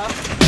up.